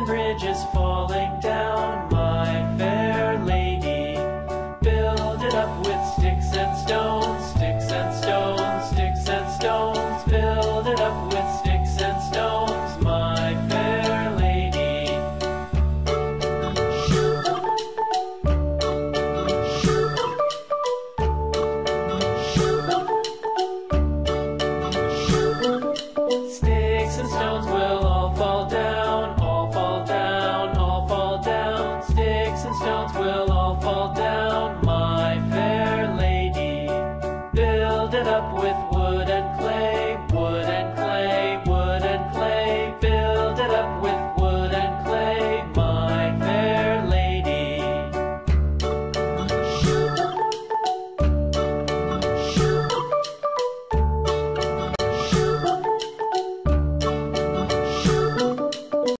bridge is falling down, my fair lady. Build it up with sticks and stones, stones will all fall down, my fair lady. Build it up with wood and clay.